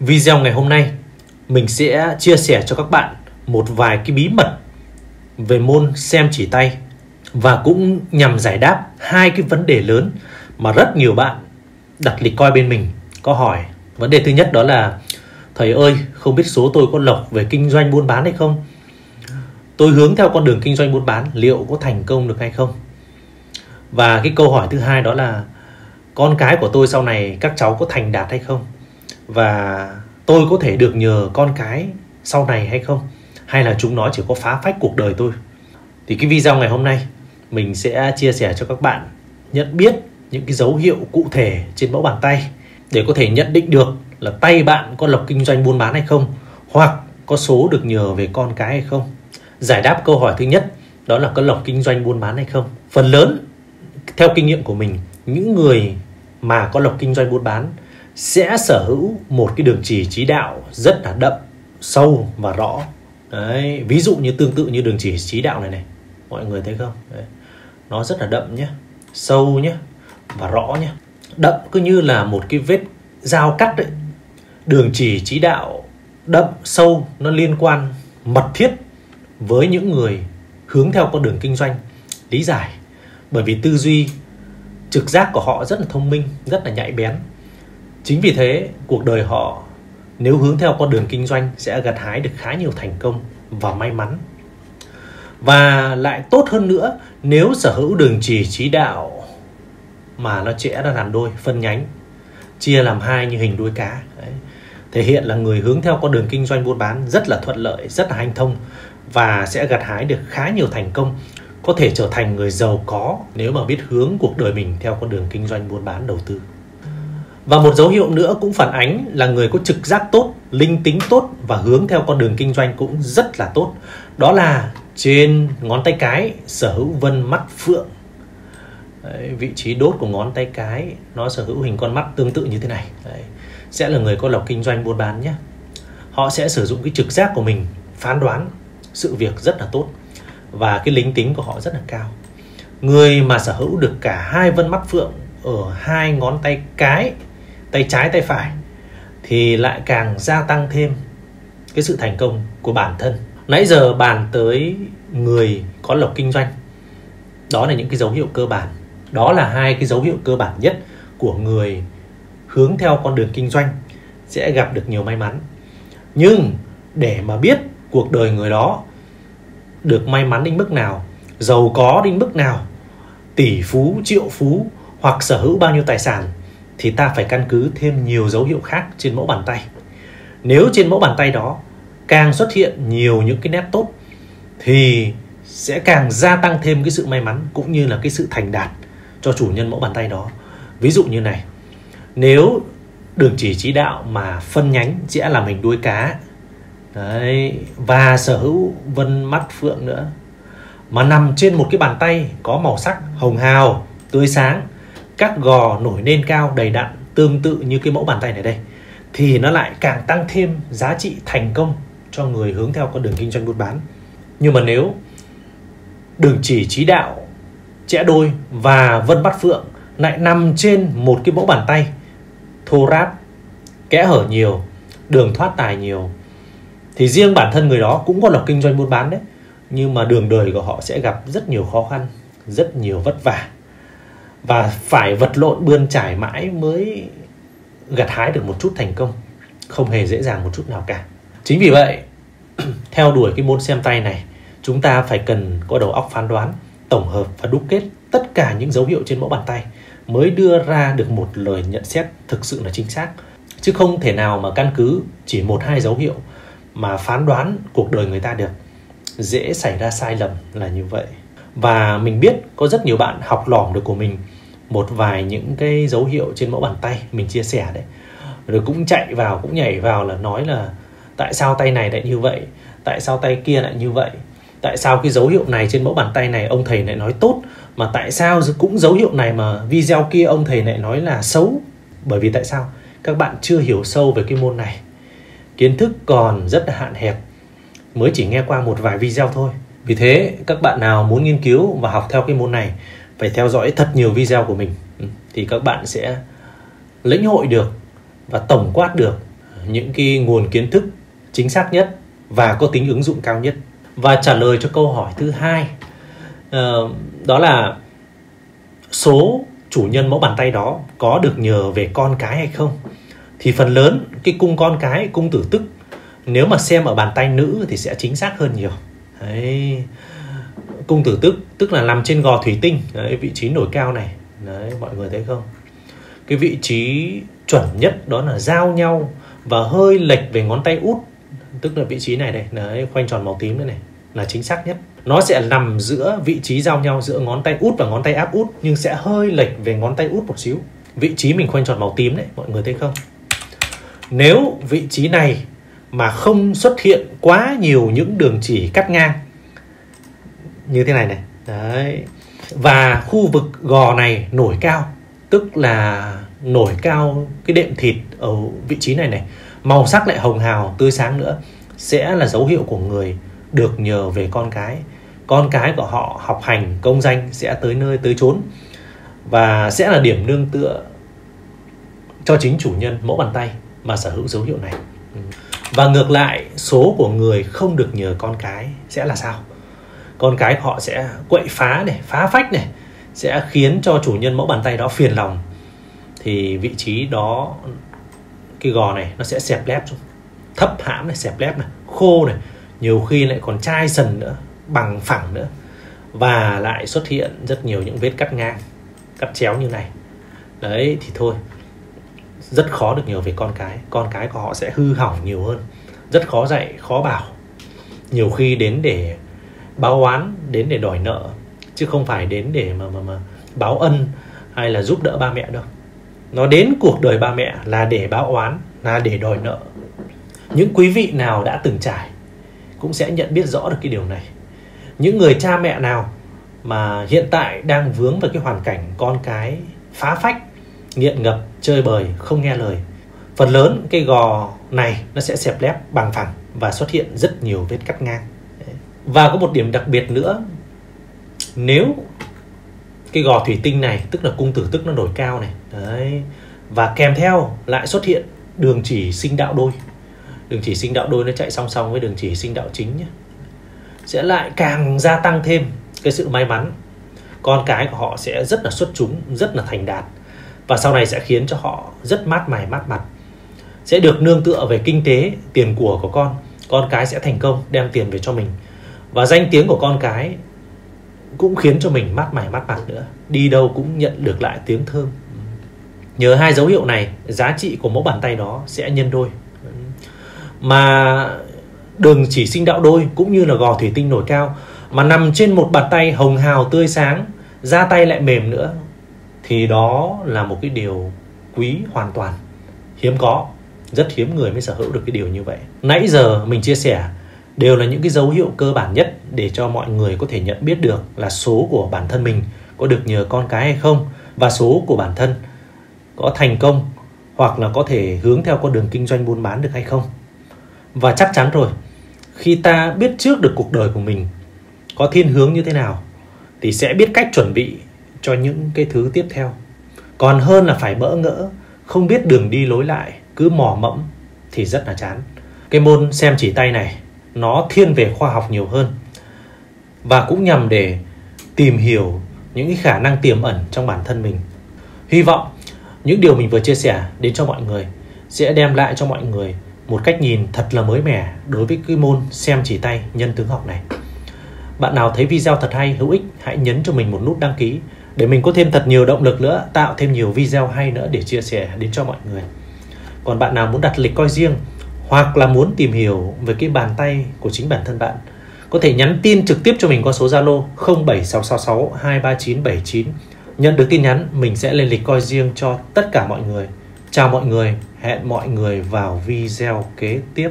Video ngày hôm nay mình sẽ chia sẻ cho các bạn một vài cái bí mật về môn xem chỉ tay và cũng nhằm giải đáp hai cái vấn đề lớn mà rất nhiều bạn đặt lịch coi bên mình có hỏi. Vấn đề thứ nhất đó là thầy ơi, không biết số tôi có lộc về kinh doanh buôn bán hay không? Tôi hướng theo con đường kinh doanh buôn bán liệu có thành công được hay không? Và cái câu hỏi thứ hai đó là con cái của tôi sau này các cháu có thành đạt hay không? Và tôi có thể được nhờ con cái sau này hay không? Hay là chúng nó chỉ có phá phách cuộc đời tôi? Thì cái video ngày hôm nay, mình sẽ chia sẻ cho các bạn nhận biết những cái dấu hiệu cụ thể trên mẫu bàn tay để có thể nhận định được là tay bạn có lộc kinh doanh buôn bán hay không, hoặc có số được nhờ về con cái hay không. Giải đáp câu hỏi thứ nhất, đó là có lộc kinh doanh buôn bán hay không? Phần lớn, theo kinh nghiệm của mình, những người mà có lộc kinh doanh buôn bán sẽ sở hữu một cái đường chỉ trí đạo rất là đậm, sâu và rõ. Đấy, ví dụ như tương tự như đường chỉ trí đạo này này, mọi người thấy không? Đấy. nó rất là đậm nhé sâu nhé và rõ nhé đậm cứ như là một cái vết dao cắt đấy. Đường chỉ trí đạo đậm, sâu, nó liên quan mật thiết với những người hướng theo con đường kinh doanh lý giải. Bởi vì tư duy, trực giác của họ rất là thông minh, rất là nhạy bén. Chính vì thế, cuộc đời họ nếu hướng theo con đường kinh doanh sẽ gặt hái được khá nhiều thành công và may mắn. Và lại tốt hơn nữa nếu sở hữu đường chỉ trí đạo mà nó chẽ ra làm đôi, phân nhánh, chia làm hai như hình đuôi cá. Đấy. Thể hiện là người hướng theo con đường kinh doanh buôn bán rất là thuận lợi, rất là hanh thông và sẽ gặt hái được khá nhiều thành công có thể trở thành người giàu có nếu mà biết hướng cuộc đời mình theo con đường kinh doanh buôn bán đầu tư. Và một dấu hiệu nữa cũng phản ánh là người có trực giác tốt, linh tính tốt và hướng theo con đường kinh doanh cũng rất là tốt. Đó là trên ngón tay cái sở hữu vân mắt phượng. Đấy, vị trí đốt của ngón tay cái nó sở hữu hình con mắt tương tự như thế này. Đấy, sẽ là người có lọc kinh doanh buôn bán nhé. Họ sẽ sử dụng cái trực giác của mình phán đoán sự việc rất là tốt và cái linh tính của họ rất là cao. Người mà sở hữu được cả hai vân mắt phượng ở hai ngón tay cái tay trái tay phải, thì lại càng gia tăng thêm cái sự thành công của bản thân. Nãy giờ bàn tới người có lộc kinh doanh, đó là những cái dấu hiệu cơ bản. Đó là hai cái dấu hiệu cơ bản nhất của người hướng theo con đường kinh doanh sẽ gặp được nhiều may mắn. Nhưng để mà biết cuộc đời người đó được may mắn đến mức nào, giàu có đến mức nào, tỷ phú, triệu phú hoặc sở hữu bao nhiêu tài sản thì ta phải căn cứ thêm nhiều dấu hiệu khác trên mẫu bàn tay. Nếu trên mẫu bàn tay đó càng xuất hiện nhiều những cái nét tốt thì sẽ càng gia tăng thêm cái sự may mắn cũng như là cái sự thành đạt cho chủ nhân mẫu bàn tay đó. Ví dụ như này, nếu đường chỉ trí đạo mà phân nhánh sẽ là mình đuôi cá đấy và sở hữu vân mắt phượng nữa mà nằm trên một cái bàn tay có màu sắc hồng hào tươi sáng các gò nổi lên cao đầy đặn tương tự như cái mẫu bàn tay này đây, thì nó lại càng tăng thêm giá trị thành công cho người hướng theo con đường kinh doanh buôn bán. Nhưng mà nếu đường chỉ trí đạo, chẽ đôi và vân bắt phượng lại nằm trên một cái mẫu bàn tay, thô ráp, kẽ hở nhiều, đường thoát tài nhiều, thì riêng bản thân người đó cũng có là kinh doanh buôn bán đấy. Nhưng mà đường đời của họ sẽ gặp rất nhiều khó khăn, rất nhiều vất vả và phải vật lộn bươn trải mãi mới gặt hái được một chút thành công. Không hề dễ dàng một chút nào cả. Chính vì vậy, theo đuổi cái môn xem tay này, chúng ta phải cần có đầu óc phán đoán, tổng hợp và đúc kết tất cả những dấu hiệu trên mẫu bàn tay mới đưa ra được một lời nhận xét thực sự là chính xác. Chứ không thể nào mà căn cứ chỉ một hai dấu hiệu mà phán đoán cuộc đời người ta được. Dễ xảy ra sai lầm là như vậy. Và mình biết có rất nhiều bạn học lỏm được của mình một vài những cái dấu hiệu trên mẫu bàn tay mình chia sẻ đấy. Rồi cũng chạy vào, cũng nhảy vào là nói là tại sao tay này lại như vậy, tại sao tay kia lại như vậy, tại sao cái dấu hiệu này trên mẫu bàn tay này ông thầy lại nói tốt, mà tại sao cũng dấu hiệu này mà video kia ông thầy lại nói là xấu? Bởi vì tại sao? Các bạn chưa hiểu sâu về cái môn này. Kiến thức còn rất là hạn hẹp, mới chỉ nghe qua một vài video thôi. Vì thế, các bạn nào muốn nghiên cứu và học theo cái môn này phải theo dõi thật nhiều video của mình. Ừ, thì các bạn sẽ lĩnh hội được và tổng quát được những cái nguồn kiến thức chính xác nhất và có tính ứng dụng cao nhất. Và trả lời cho câu hỏi thứ hai uh, đó là số chủ nhân mẫu bàn tay đó có được nhờ về con cái hay không? Thì phần lớn cái cung con cái cung tử tức nếu mà xem ở bàn tay nữ thì sẽ chính xác hơn nhiều. Đấy cung tử tức tức là nằm trên gò thủy tinh. Đấy, vị trí nổi cao này. Đấy mọi người thấy không? Cái vị trí chuẩn nhất đó là giao nhau và hơi lệch về ngón tay út tức là vị trí này đây. Đấy khoanh tròn màu tím đây này là chính xác nhất. Nó sẽ nằm giữa vị trí giao nhau giữa ngón tay út và ngón tay áp út nhưng sẽ hơi lệch về ngón tay út một xíu. Vị trí mình khoanh tròn màu tím đấy mọi người thấy không? Nếu vị trí này mà không xuất hiện quá nhiều những đường chỉ cắt ngang như thế này này. Đấy. Và khu vực gò này nổi cao, tức là nổi cao cái đệm thịt ở vị trí này này. Màu sắc lại hồng hào, tươi sáng nữa. Sẽ là dấu hiệu của người được nhờ về con cái. Con cái của họ học hành, công danh sẽ tới nơi, tới chốn. Và sẽ là điểm nương tựa cho chính chủ nhân mẫu bàn tay mà sở hữu dấu hiệu này. Và ngược lại, số của người không được nhờ con cái sẽ là sao? Con cái họ sẽ quậy phá này, phá phách này, sẽ khiến cho chủ nhân mẫu bàn tay đó phiền lòng, thì vị trí đó, cái gò này nó sẽ xẹp lép xuống, thấp hãm này, xẹp lép này, khô này, nhiều khi lại còn chai sần nữa, bằng phẳng nữa, và lại xuất hiện rất nhiều những vết cắt ngang, cắt chéo như này. Đấy, thì thôi, rất khó được nhiều về con cái con cái của họ sẽ hư hỏng nhiều hơn, rất khó dạy, khó bảo. Nhiều khi đến để báo oán đến để đòi nợ, chứ không phải đến để mà mà mà báo ân hay là giúp đỡ ba mẹ đâu. Nó đến cuộc đời ba mẹ là để báo oán, là để đòi nợ. Những quý vị nào đã từng trải cũng sẽ nhận biết rõ được cái điều này. Những người cha mẹ nào mà hiện tại đang vướng vào cái hoàn cảnh con cái phá phách, nghiện ngập, chơi bời, không nghe lời, phần lớn cái gò này nó sẽ xẹp lép bằng phẳng và xuất hiện rất nhiều vết cắt ngang và có một điểm đặc biệt nữa. Nếu cái gò thủy tinh này, tức là cung tử tức nó đổi cao này, đấy, và kèm theo lại xuất hiện đường chỉ sinh đạo đôi. Đường chỉ sinh đạo đôi nó chạy song song với đường chỉ sinh đạo chính nhé. Sẽ lại càng gia tăng thêm cái sự may mắn. Con cái của họ sẽ rất là xuất chúng, rất là thành đạt. Và sau này sẽ khiến cho họ rất mát mày mát mặt. Sẽ được nương tựa về kinh tế, tiền của của con. Con cái sẽ thành công, đem tiền về cho mình và danh tiếng của con cái cũng khiến cho mình mát mày mát mặt nữa. Đi đâu cũng nhận được lại tiếng thơm. Nhờ hai dấu hiệu này, giá trị của mẫu bàn tay đó sẽ nhân đôi. Mà đường chỉ sinh đạo đôi cũng như là gò thủy tinh nổi cao, mà nằm trên một bàn tay hồng hào tươi sáng, da tay lại mềm nữa, thì đó là một cái điều quý hoàn toàn. Hiếm có, rất hiếm người mới sở hữu được cái điều như vậy. Nãy giờ mình chia sẻ đều là những cái dấu hiệu cơ bản nhất để cho mọi người có thể nhận biết được là số của bản thân mình có được nhờ con cái hay không và số của bản thân có thành công hoặc là có thể hướng theo con đường kinh doanh buôn bán được hay không. Và chắc chắn rồi, khi ta biết trước được cuộc đời của mình có thiên hướng như thế nào thì sẽ biết cách chuẩn bị cho những cái thứ tiếp theo. Còn hơn là phải bỡ ngỡ, không biết đường đi lối lại, cứ mò mẫm thì rất là chán. Cái môn xem chỉ tay này nó thiên về khoa học nhiều hơn. Và cũng nhằm để tìm hiểu những cái khả năng tiềm ẩn trong bản thân mình. Hy vọng những điều mình vừa chia sẻ đến cho mọi người sẽ đem lại cho mọi người một cách nhìn thật là mới mẻ đối với cái môn xem chỉ tay nhân tướng học này. Bạn nào thấy video thật hay, hữu ích, hãy nhấn cho mình một nút đăng ký để mình có thêm thật nhiều động lực nữa, tạo thêm nhiều video hay nữa để chia sẻ đến cho mọi người. Còn bạn nào muốn đặt lịch coi riêng hoặc là muốn tìm hiểu về cái bàn tay của chính bản thân bạn, có thể nhắn tin trực tiếp cho mình qua số Zalo 07666 23979 nhận được tin nhắn, mình sẽ lên lịch coi riêng cho tất cả mọi người. Chào mọi người, hẹn mọi người vào video kế tiếp.